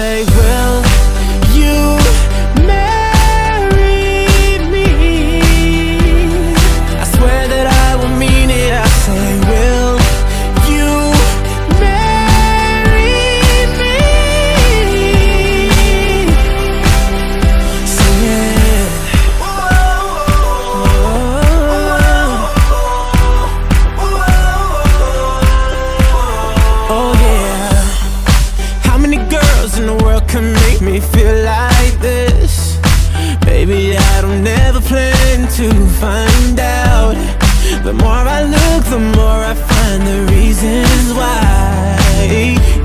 say, to find out. The more I look, the more I find the reasons why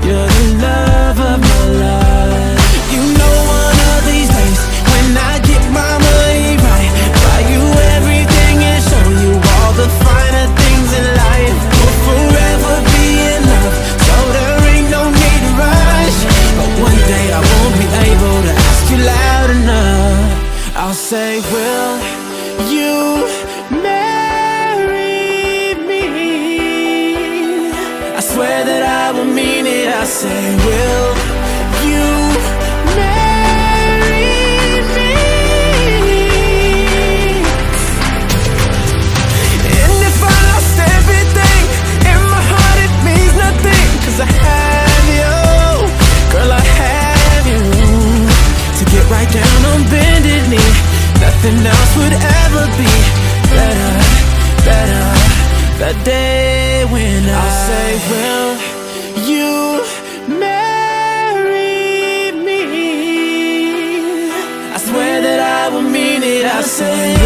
you're the love of my life. You know, one of these days when I get my money right, buy you everything and show you all the finer things in life. We'll forever be in love, so there ain't no need to rush. But one day I won't be able to ask you loud enough. I'll say, Will I say, Will you marry me? And if I lost everything in my heart, it means nothing. Cause I have you, girl, I have you. To get right down on bended knee, nothing else would ever be better, better. The day when I say, Will say,